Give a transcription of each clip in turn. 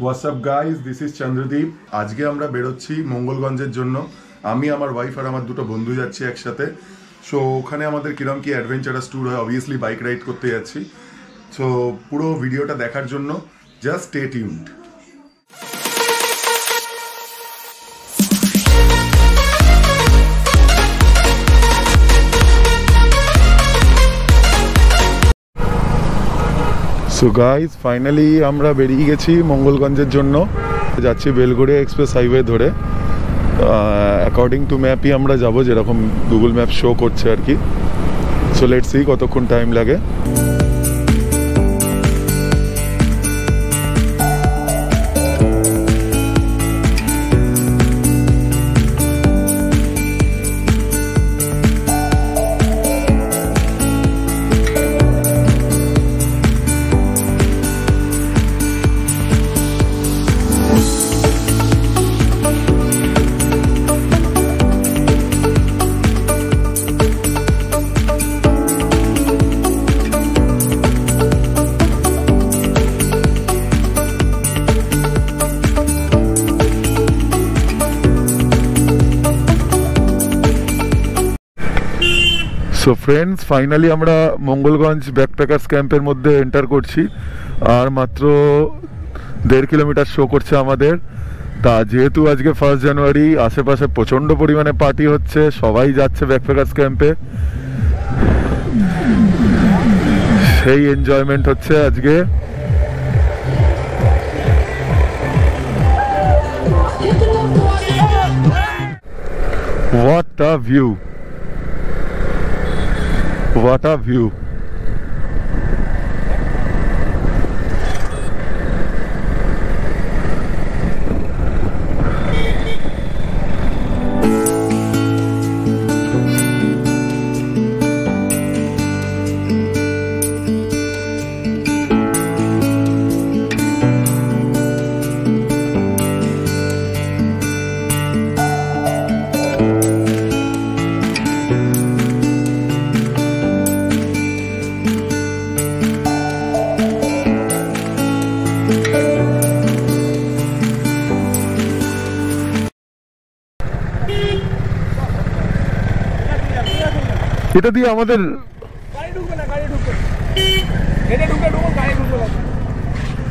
WhatsApp guys this is Chandradeep আজকে আমরা বেরোচ্ছি মঙ্গলগঞ্জের জন্য। আমি, আমার ওয়াইফ আর আমার দুটো বন্ধু যাচ্ছি একসাথে। সো ওখানে আমাদের কিরম কি অ্যাডভেঞ্চারাস ট্যুর হয় অবভিয়াসলি বাইক রাইড করতে যাচ্ছি। সো পুরো ভিডিওটা দেখার জন্য just stay tuned so guys finally আমরা বেরিয়ে গেছি মঙ্গলগঞ্জের জন্য। যাচ্ছি বেলগড়িয়া এক্সপ্রেস হাইওয়ে ধরে। অ্যাকর্ডিং টু ম্যাপই আমরা যাব, যেরকম গুগল ম্যাপ শো করছে আর কি। সো লেট সি কতক্ষণ টাইম লাগে। সো ফ্রেন্ডস ফাইনালি আমরা মঙ্গলগঞ্জ ব্যাকপ্যাকার্স ক্যাম্পের মধ্যে এন্টার করছি। আর মাত্র দেড় কিলোমিটার শো করছে আমাদের। তা যেহেতু আজকে ফার্স্ট জানুয়ারি আশেপাশে প্রচণ্ড পরিমাণে পার্টি হচ্ছে, সবাই যাচ্ছে ব্যাকপ্যাকার্স ক্যাম্পে সেই এনজয়মেন্ট হচ্ছে আজকে। What a view! vaca viu. এটা দিয়ে আমাদের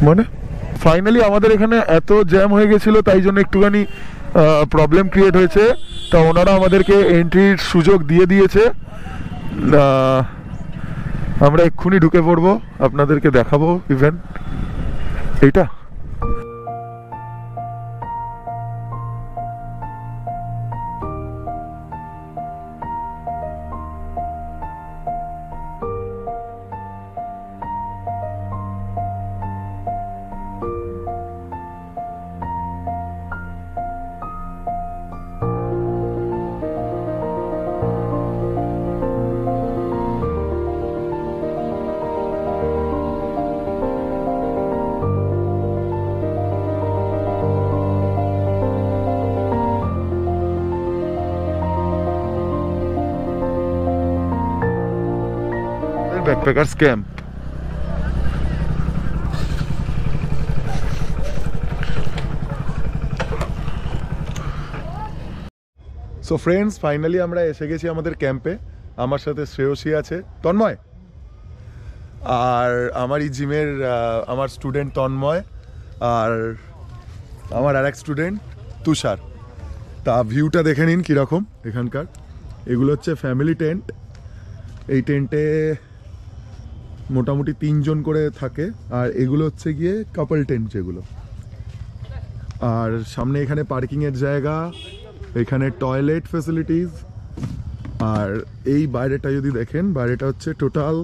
মানে ফাইনালি আমাদের এখানে এত জ্যাম হয়ে গেছিল, তাই জন্য একটুখানি প্রবলেম ক্রিয়েট হয়েছে। তা ওনারা আমাদেরকে এন্ট্রির সুযোগ দিয়ে দিয়েছে। আমরা এক্ষুনি ঢুকে পড়ব, আপনাদেরকে দেখাবো ইভেন্ট এইটা। Backpackers camp so friends finally আমরা এসে গেছি আমাদের ক্যাম্পে আমার সাথে শ্রেয়সী আছে, তন্ময়। আর আমার এই জিমের আমার স্টুডেন্ট তন্ময়। আর আমার আর এক স্টুডেন্ট তুষার। তা ভিউটা দেখে নিন কীরকম এখানকার। এগুলো হচ্ছে ফ্যামিলি টেন্ট এই টেন্টে মোটামুটি তিনজন করে থাকে। আর এগুলো হচ্ছে গিয়ে কাপল টেন্ট যেগুলো। আর সামনে এখানে পার্কিংয়ের জায়গা, এখানে টয়লেট ফেসিলিটিস আর এই বাইরেটা যদি দেখেন, বাইরেটা হচ্ছে টোটাল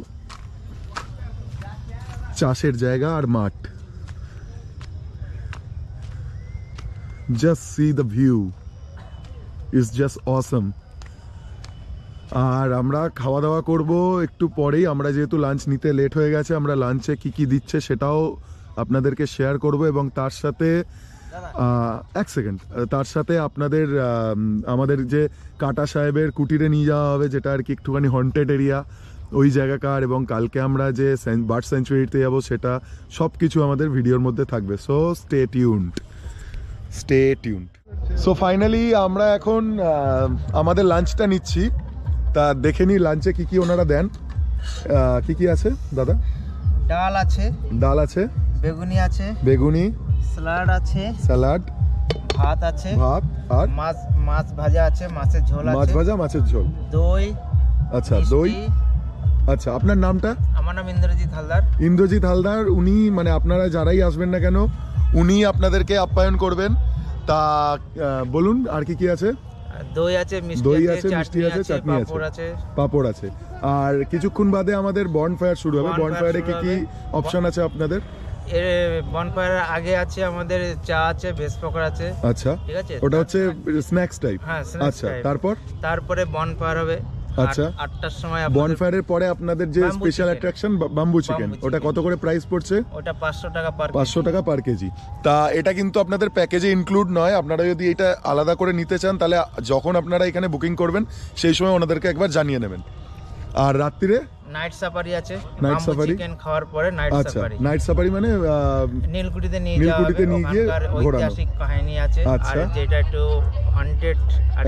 চাষের জায়গা আর মাঠ। Just see the view is just awesome আর আমরা খাওয়া দাওয়া করব একটু পরেই। আমরা যেহেতু লাঞ্চ নিতে লেট হয়ে গেছে আমরা লাঞ্চে কি কি দিচ্ছে সেটাও আপনাদেরকে শেয়ার করব এবং তার সাথে এক সেকেন্ড তার সাথে আপনাদের আমাদের যে কাটা সাহেবের কুটিরে নিয়ে যাওয়া হবে যেটা আর কি একটুখানি হন্টেড এরিয়া ওই জায়গাকার এবং কালকে আমরা যে বার্ড সেঞ্চুরিতে যাব সেটা সব কিছু আমাদের ভিডিওর মধ্যে থাকবে। So stay tuned stay tuned so finally আমরা এখন আমাদের লাঞ্চটা নিচ্ছি। তা দেখে নিই লাঞ্চে কি কি ওনারা দেন। কি কি আছে দাদা? ডাল আছে ডাল আছে বেগুনি আছে বেগুনি স্যালাড আছে স্যালাড ভাত আছে ভাত আর? মাছ মাছ ভাজা আছে মাছের ঝোল আছে মাছ ভাজা মাছের ঝোল। দই আচ্ছা দই। আচ্ছা আপনার নামটা? আমার নাম ইন্দ্রজিৎ হালদার। ইন্দ্রজিৎ হালদার উনি মানে আপনারা যারাই আসবেন না কেন উনি আপনাদেরকে আপ্যায়ন করবেন। তা বলুন আর কি কি আছে? দই আছে মিষ্টি আছে মিষ্টি চাটনি আছে, চাটনি আছে। পাঁপড় আছে। পাপড় আছে। আর কিছুক্ষণ বাদে আমাদের বনফায়ার শুরু হবে। বন ফায়ারে কি কি অপশন আছে আপনাদের? এর বনফায়ারের আগে আছে আমাদের চা আছে ভেজ পকোড়া আছে। আচ্ছা। ঠিক আছে? ওটা হচ্ছে স্ন্যাক্স টাইপ হ্যাঁ, আচ্ছা তারপর? তারপরে বনফায়ার হবে। আচ্ছা। আট- আটটার সময় বনফায়ারের পরে আপনাদের যে স্পেশাল। অ্যাট্রাকশন বাম্বু চিকেন ওটা কত করে প্রাইস পড়ছে? ওটা পাঁচশো টাকা পার পাঁচশো টাকা পার কেজি। তা এটা কিন্তু আপনাদের প্যাকেজে ইনক্লুড নয়। আপনারা যদি এটা আলাদা করে নিতে চান তাহলে যখন আপনারা এখানে বুকিং করবেন সেই সময় ওনাদেরকে একবার জানিয়ে নেবেন। আর রাত্রিরে? নাইট সাফারি আছে Night safari? চিকেন খাওয়ার পরে নাইট সাফারি নাইট সাফারি মানে নীলকুঠিতে নিয়ে যাওয়া হবে নিয়ে গিয়ে। ঐতিহাসিক কাহিনী আছে আর আচ্ছা। যেটা একটু হান্টেড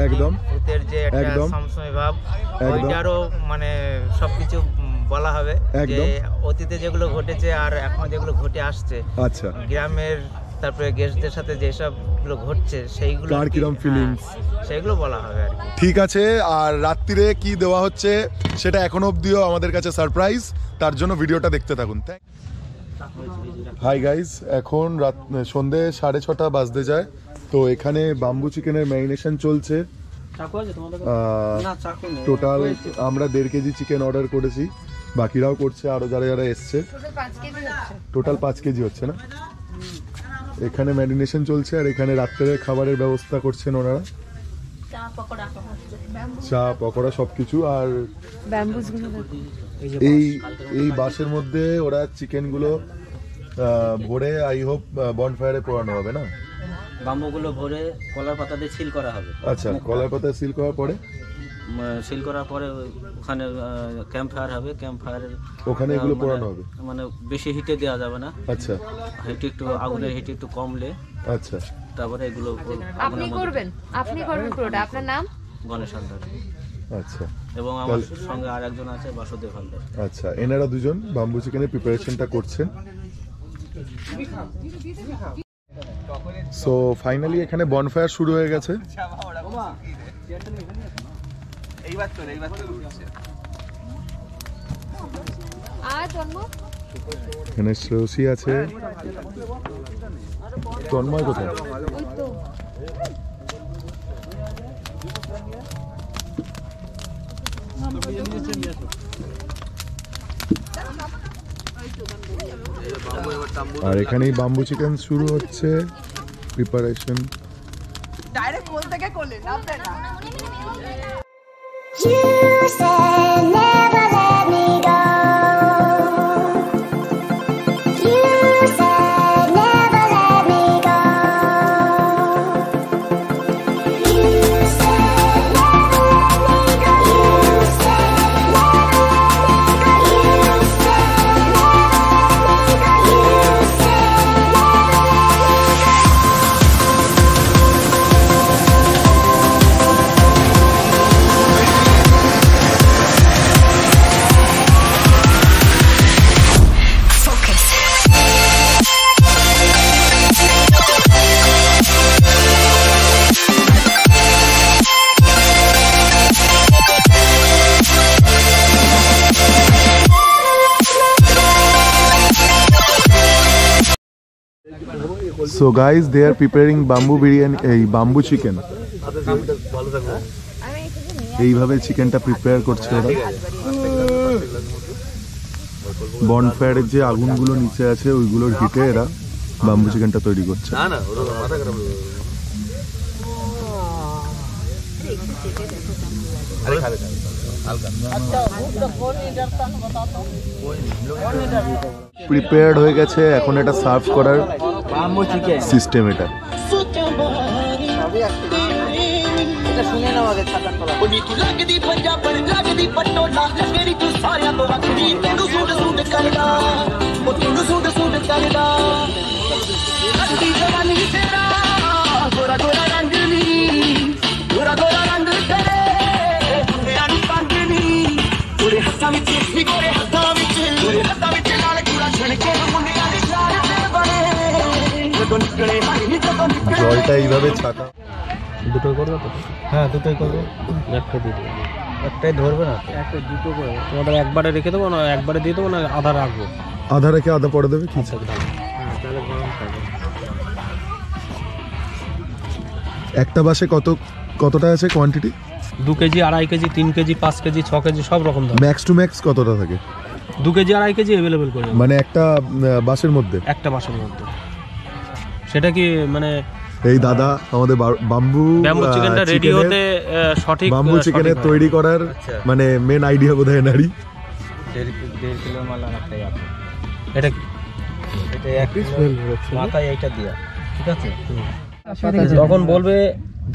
একদম। ভূতের যে একটা। সমসময় ভাব ওইটারও মানে সবকিছু বলা হবে যে অতীতে যেগুলো ঘটেছে আর এখন যেগুলো ঘটে আসছে আচ্ছা গ্রামের তারপরে গেস্টদের সাথে যেসবগুলো ঘটছে সেইগুলো আর কিরম feelings? হ্যাঁ, সেইগুলো বলা হবে আর ঠিক আছে আর রাত্রিরে কি দেওয়া হচ্ছে সেটা এখনও অবধিও আমাদের কাছে সারপ্রাইজ তার জন্য ভিডিওটা দেখতে থাকুন। হাই গাইস এখন রাত সন্ধে সাড়ে ছটা বাজতে যায়। তো এখানে বাম্বু চিকেনের ম্যারিনেশন চলছে। টোটাল আমরা দেড় কেজি চিকেন অর্ডার করেছি। বাকিরাও করছে আরও যারা যারা এসছে। টোটাল পাঁচ কেজি হচ্ছে না? এখানে ম্যারিনেশন চলছে আর এখানে রাত্রে খাবারের ব্যবস্থা করছেন ওনারা। চা পকোড়া সবকিছু আর এই এই বাসের মধ্যে ওরা চিকেনগুলো ভরে আই হোপ বন ফায়ারে পোড়ানো হবে না? বাম্বুগুলো ভরে কলার পাতা দিয়ে সিল করা হবে। আচ্ছা কলার পাতা সিল করার পরে? সিল করার পরে ওখানে ক্যাম্প ফায়ার হবে। ক্যাম্প ফায়ারের ওখানে এগুলো পোড়ানো হবে? মানে বেশি হিটে দেওয়া যাবে না। আচ্ছা। হিট একটু আগুনের হিট একটু কমলে আচ্ছা। তারপরে এগুলো আপনি করবেন? আপনি করবেন পুরোটা? আপনার নাম? গণেশ হালদার। আচ্ছা। এবং আমার সঙ্গে আর একজন আছে বাসুদেব হালদার। আচ্ছা এনারা দুজন বাম্বু চিকেনের প্রিপারেশনটা করছেন। সো ফাইনালি এখানে বনফায়ার শুরু হয়ে গেছে। আর জন্ম এখানে শ্রেয়সী আছে। তন্ময় কোথায়? আর এখানেই বাম্বু চিকেন শুরু হচ্ছে। প্রিপারেশন ডাইরেক্ট কোল থেকে কোলে নামবে না। superstar. So guys they are preparing bamboo biryani এই বাম্বু চিকেন এইভাবে চিকেনটা প্রিপেয়ার করছে ওরা। বনফায়ারের যে আগুনগুলো নিচে আছে ওইগুলোর হিটে এরা বাম্বু চিকেনটা তৈরি করছে। প্রিপেয়ার্ড হয়ে গেছে এখন এটা সার্ভ করার সিস্টেম এটা এটা শুনে নাও আগে ছাতার তলা ਉਨੀ ਤੂੰ ਲੱਗਦੀ ਪੰਜਾਬਣ ਲੱਗਦੀ ਪਟੋਲਾ ਮੇਰੀ ਤੂੰ ਸਾਰਿਆਂ ਤੋਂ ਵੱਖਰੀ ਤੈਨੂੰ ਸੂਟ ਸੂਟ ਕਰਦਾ ਉਹ ਤੈਨੂੰ ਸੂਟ ਸੂਟ ਕਰਦਾ ਲੱਗਦੀ ਜਵਾਨੀ ਤੇਰਾ এটা এইভাবে ছাতা দুটো করবে তো? হ্যাঁ দুটোই করবে। একটা দুটো একটাই ধরবে না একটা দুটো করে। তোমাদের একবারে রেখে দেবো না একবারে দিয়ে দেবো না আধা রাখব? আধা রেখে আধা পরে দেবে কি আচ্ছা, তাহলে। হ্যাঁ, থাকবে একটা বাসে কত কতটা আছে কোয়ান্টিটি দু কেজি আড়াই কেজি তিন কেজি পাঁচ কেজি ছ কেজি সব রকম দাম। ম্যাক্স টু ম্যাক্স কতটা থাকে? দু কেজি আড়াই কেজি অ্যাভেলেবেল করে মানে একটা বাসের মধ্যে? একটা বাসের মধ্যে। সেটা কি মানে এই দাদা আমাদের বাম্বু চিকেনটা রেডি হতে সঠিক বাম্বু চিকেনের তৈরি করার আচ্ছা। মানে মেন আইডিয়া বোধ হয় নারী। দেড় দেড় কিলো মাল এটা এটা এক মাথায় এইটা দিয়া ঠিক আছে? তখন বলবে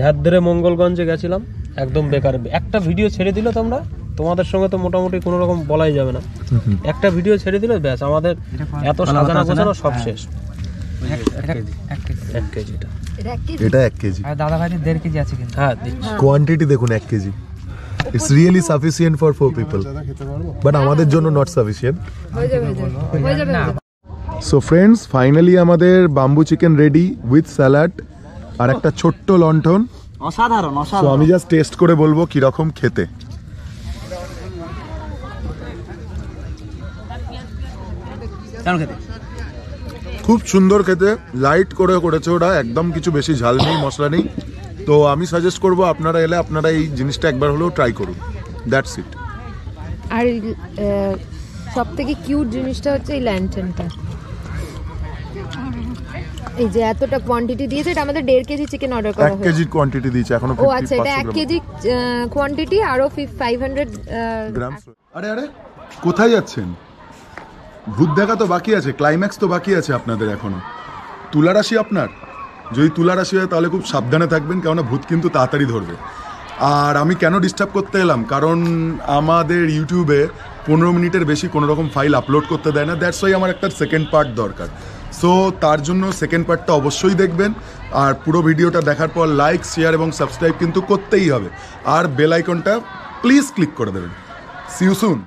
ধ্যাদ্রে মঙ্গলগঞ্জে গেছিলাম একদম বেকার। একটা ভিডিও ছেড়ে দিলে তোমরা তোমাদের সঙ্গে তো মোটামুটি কোনো রকম বলাই যাবে না। একটা ভিডিও ছেড়ে দিলে ব্যাস আমাদের এত সাজানো গোছানো সব শেষ। এক এটা। এক কেজি? আর দাদা ভাই দেড় কেজি আছে কিন্তু। হ্যাঁ কোয়ান্টিটি দেখুন এক KG. It's really sufficient for four people but আমাদের জন্য নট সাফিসিয়েন্ট হয়ে যাবে হয়ে যাবে। হয়ে যাবে হয়ে যাবে। সো ফ্রেন্ডস ফাইনালি আমাদের bamboo chicken ready with salad আর একটা ছোট্ট লন্ঠন অসাধারণ অসাধারণ। আমি জাস্ট টেস্ট করে বলব কীরকম খেতে। কেমন খেতে? খুব সুন্দর খেতে লাইট করে করেছে ওরা একদম কিছু বেশি ঝাল নেই মশলা নেই। তো আমি সাজেস্ট করব আপনারা এলে আপনারা এই জিনিসটা একবার হলেও ট্রাই করুন। দ্যাটস ইট আর সব থেকে কিউট জিনিসটা হচ্ছে এই ল্যান্টেনটা এই যে এতটা কোয়ান্টিটি দিয়েছে এটা আমাদের দেড় কেজি চিকেন অর্ডার করা হয়েছে কেজির কোয়ান্টিটি দিয়েছে এখনও ও আচ্ছা এটা এক কেজি কোয়ান্টিটি আরও ফাইভ হান্ড্রেড গ্রাম আরে আরে কোথায় যাচ্ছেন? ভূত দেখা তো বাকি আছে ক্লাইম্যাক্স তো বাকি আছে আপনাদের এখনও। তুলা রাশি আপনার? যদি তুলা রাশি হয় তাহলে খুব সাবধানে থাকবেন, কেননা ভূত কিন্তু তাড়াতাড়ি ধরবে। আর আমি কেন ডিস্টার্ব করতে এলাম? কারণ আমাদের ইউটিউবে পনেরো মিনিটের বেশি কোনো রকম ফাইল আপলোড করতে দেয় না। দ্যাটস ওয়াই আমার একটা সেকেন্ড পার্ট দরকার। সো তার জন্য সেকেন্ড পার্টটা অবশ্যই দেখবেন। আর পুরো ভিডিওটা দেখার পর লাইক শেয়ার এবং সাবস্ক্রাইব কিন্তু করতেই হবে। আর বেল আইকনটা প্লিজ ক্লিক করে দেবেন। C you soon